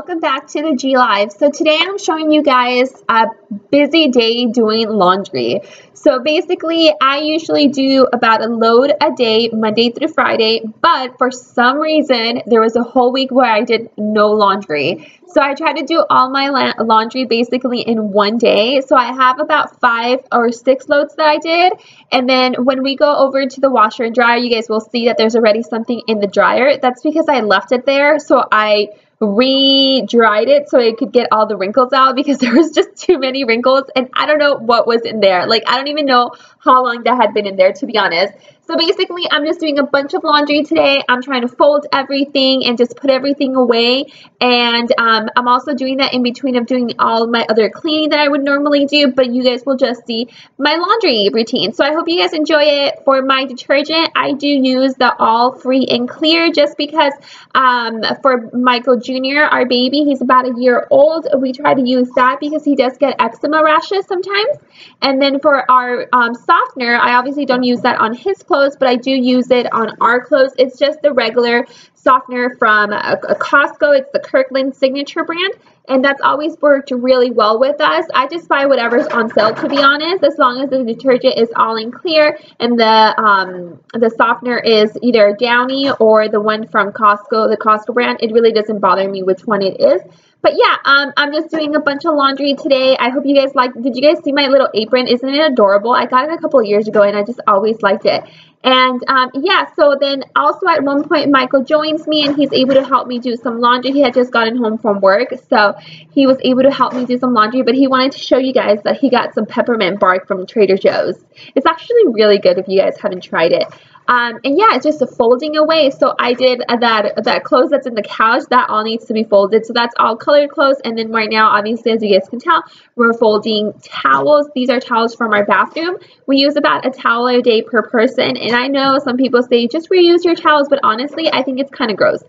welcome back to the G Life. So today I'm showing you guys a busy day doing laundry. So basically I usually do about a load a day Monday through Friday but for some reason there was a whole week where I did no laundry. So I try to do all my la laundry basically in one day. So I have about five or six loads that I did. And then when we go over to the washer and dryer, you guys will see that there's already something in the dryer. That's because I left it there. So I re-dried it so it could get all the wrinkles out because there was just too many wrinkles and I don't know what was in there. Like I don't even know how long that had been in there to be honest. So basically, I'm just doing a bunch of laundry today. I'm trying to fold everything and just put everything away. And um, I'm also doing that in between of doing all my other cleaning that I would normally do. But you guys will just see my laundry routine. So I hope you guys enjoy it. For my detergent, I do use the All Free and Clear just because um, for Michael Jr., our baby, he's about a year old. We try to use that because he does get eczema rashes sometimes. And then for our um, softener, I obviously don't use that on his clothes but I do use it on our clothes. It's just the regular softener from a, a Costco. It's the Kirkland Signature brand, and that's always worked really well with us. I just buy whatever's on sale, to be honest, as long as the detergent is all in clear and the um, the softener is either Downy or the one from Costco, the Costco brand. It really doesn't bother me which one it is. But yeah, um, I'm just doing a bunch of laundry today. I hope you guys like. Did you guys see my little apron? Isn't it adorable? I got it a couple years ago and I just always liked it. And um, yeah, so then also at one point, Michael joins me and he's able to help me do some laundry. He had just gotten home from work, so he was able to help me do some laundry. But he wanted to show you guys that he got some peppermint bark from Trader Joe's. It's actually really good if you guys haven't tried it. Um, and yeah, it's just a folding away. So I did that that clothes that's in the couch, that all needs to be folded. So that's all colored clothes. And then right now, obviously, as you guys can tell, we're folding towels. These are towels from our bathroom. We use about a towel a day per person. And I know some people say just reuse your towels, but honestly, I think it's kind of gross.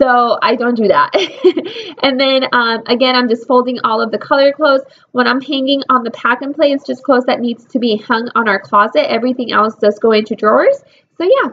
So I don't do that. and then um, again, I'm just folding all of the color clothes. When I'm hanging on the pack and play, it's just clothes that needs to be hung on our closet. Everything else does go into drawers. So yeah,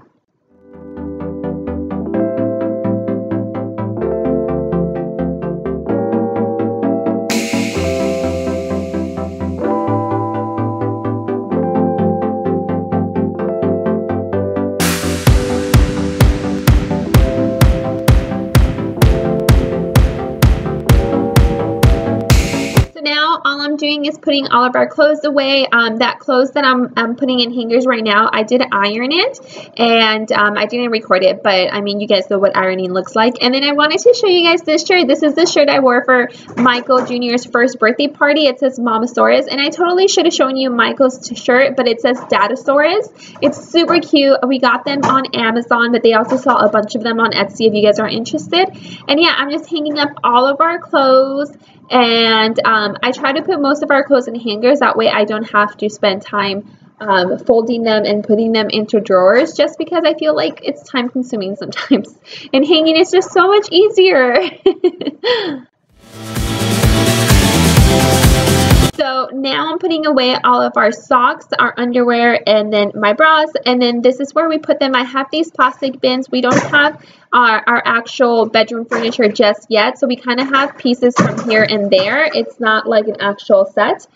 Doing is putting all of our clothes away. Um, that clothes that I'm, I'm putting in hangers right now, I did iron it and um, I didn't record it, but I mean, you guys know what ironing looks like. And then I wanted to show you guys this shirt. This is the shirt I wore for Michael Jr.'s first birthday party. It says Mamasaurus, and I totally should have shown you Michael's shirt, but it says Dadasaurus. It's super cute. We got them on Amazon, but they also saw a bunch of them on Etsy if you guys are interested. And yeah, I'm just hanging up all of our clothes and um, I try to put most of our clothes in hangers. That way I don't have to spend time um, folding them and putting them into drawers just because I feel like it's time consuming sometimes. And hanging is just so much easier. So now I'm putting away all of our socks, our underwear, and then my bras. And then this is where we put them. I have these plastic bins. We don't have our, our actual bedroom furniture just yet. So we kind of have pieces from here and there. It's not like an actual set.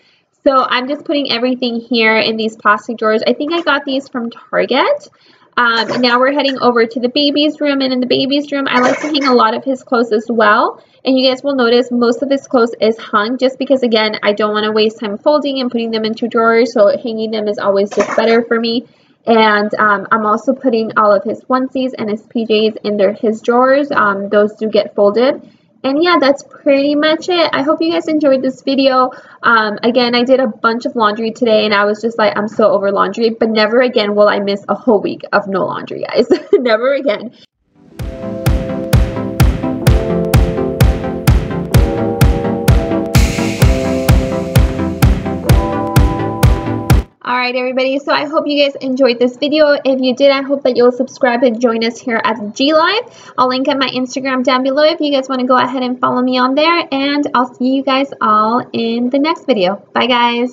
So I'm just putting everything here in these plastic drawers. I think I got these from Target. Um, now we're heading over to the baby's room. And in the baby's room, I like to hang a lot of his clothes as well. And you guys will notice most of his clothes is hung just because, again, I don't want to waste time folding and putting them into drawers. So hanging them is always just better for me. And um, I'm also putting all of his onesies and his PJs in their, his drawers. Um, those do get folded. And yeah, that's pretty much it. I hope you guys enjoyed this video. Um, again, I did a bunch of laundry today and I was just like, I'm so over laundry. But never again will I miss a whole week of no laundry, guys. never again. Alright everybody, so I hope you guys enjoyed this video. If you did, I hope that you'll subscribe and join us here at G Life. I'll link up my Instagram down below if you guys want to go ahead and follow me on there. And I'll see you guys all in the next video. Bye guys!